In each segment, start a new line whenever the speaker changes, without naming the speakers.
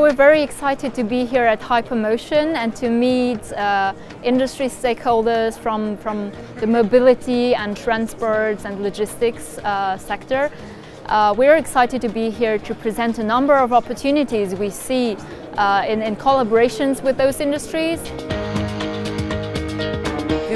we're very excited to be here at Hypermotion and to meet uh, industry stakeholders from, from the mobility and transports and logistics uh, sector. Uh, we're excited to be here to present a number of opportunities we see uh, in, in collaborations with those industries.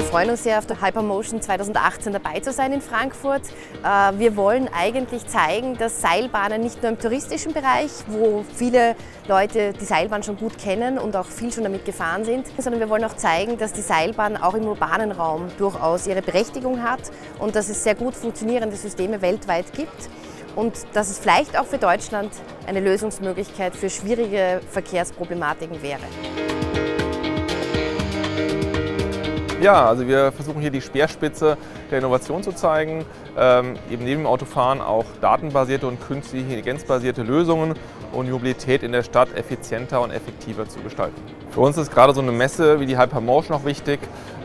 Wir freuen uns sehr auf der Hypermotion 2018 dabei zu sein in Frankfurt. Äh, wir wollen eigentlich zeigen, dass Seilbahnen nicht nur im touristischen Bereich, wo viele Leute die Seilbahn schon gut kennen und auch viel schon damit gefahren sind, sondern wir wollen auch zeigen, dass die Seilbahn auch im urbanen Raum durchaus ihre Berechtigung hat und dass es sehr gut funktionierende Systeme weltweit gibt und dass es vielleicht auch für Deutschland eine Lösungsmöglichkeit für schwierige Verkehrsproblematiken wäre.
Ja, also wir versuchen hier die Speerspitze der Innovation zu zeigen, ähm, eben neben dem Autofahren auch datenbasierte und künstliche intelligenzbasierte Lösungen und Mobilität in der Stadt effizienter und effektiver zu gestalten. Für uns ist gerade so eine Messe wie die Hypermotion auch wichtig,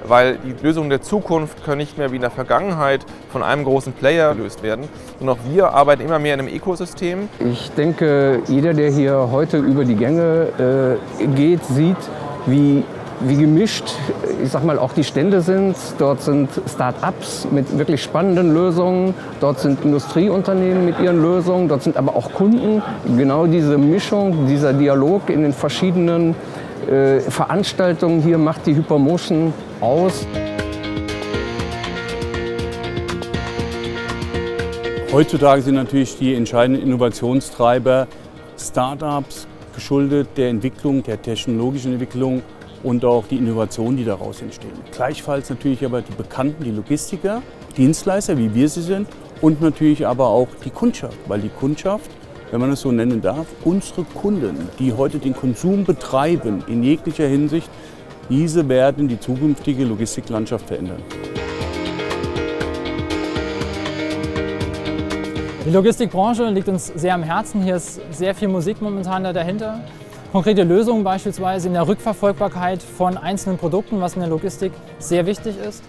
weil die Lösungen der Zukunft können nicht mehr wie in der Vergangenheit von einem großen Player gelöst werden, sondern auch wir arbeiten immer mehr in einem Ökosystem.
Ich denke, jeder, der hier heute über die Gänge äh, geht, sieht, wie wie gemischt, ich sag mal, auch die Stände sind. Dort sind Start-ups mit wirklich spannenden Lösungen. Dort sind Industrieunternehmen mit ihren Lösungen. Dort sind aber auch Kunden. Genau diese Mischung, dieser Dialog in den verschiedenen äh, Veranstaltungen hier macht die Hypermotion aus.
Heutzutage sind natürlich die entscheidenden Innovationstreiber Start-ups geschuldet der Entwicklung, der technologischen Entwicklung und auch die Innovationen, die daraus entstehen. Gleichfalls natürlich aber die Bekannten, die Logistiker, Dienstleister, wie wir sie sind, und natürlich aber auch die Kundschaft, weil die Kundschaft, wenn man es so nennen darf, unsere Kunden, die heute den Konsum betreiben, in jeglicher Hinsicht, diese werden die zukünftige Logistiklandschaft verändern.
Die Logistikbranche liegt uns sehr am Herzen. Hier ist sehr viel Musik momentan dahinter konkrete Lösungen beispielsweise in der Rückverfolgbarkeit von einzelnen Produkten, was in der Logistik sehr wichtig ist.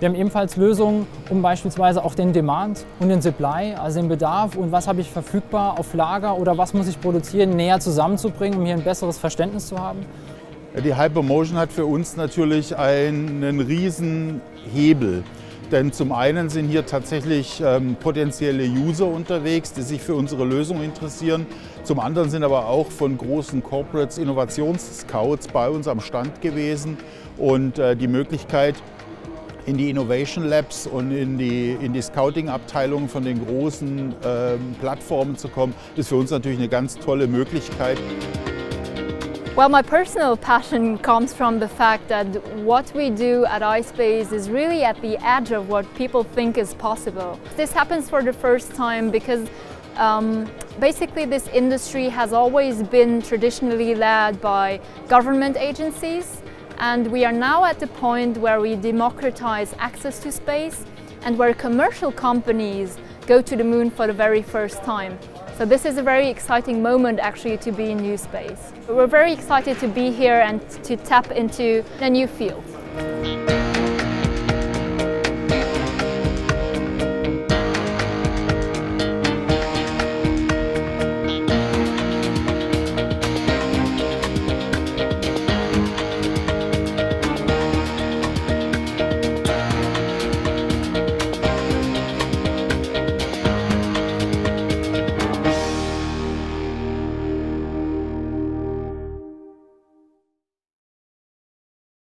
Wir haben ebenfalls Lösungen, um beispielsweise auch den Demand und den Supply, also den Bedarf und was habe ich verfügbar auf Lager oder was muss ich produzieren, näher zusammenzubringen, um hier ein besseres Verständnis zu haben.
Die Hypermotion hat für uns natürlich einen riesen Hebel. Denn zum einen sind hier tatsächlich ähm, potenzielle User unterwegs, die sich für unsere Lösung interessieren. Zum anderen sind aber auch von großen Corporates Innovationsscouts bei uns am Stand gewesen und äh, die Möglichkeit, in die Innovation Labs und in die, in die Scouting-Abteilungen von den großen ähm, Plattformen zu kommen, ist für uns natürlich eine ganz tolle Möglichkeit.
Well, my personal passion comes from the fact that what we do at iSpace is really at the edge of what people think is possible. This happens for the first time because um, basically this industry has always been traditionally led by government agencies and we are now at the point where we democratize access to space and where commercial companies go to the moon for the very first time. So this is a very exciting moment actually to be in new space. We're very excited to be here and to tap into a new field.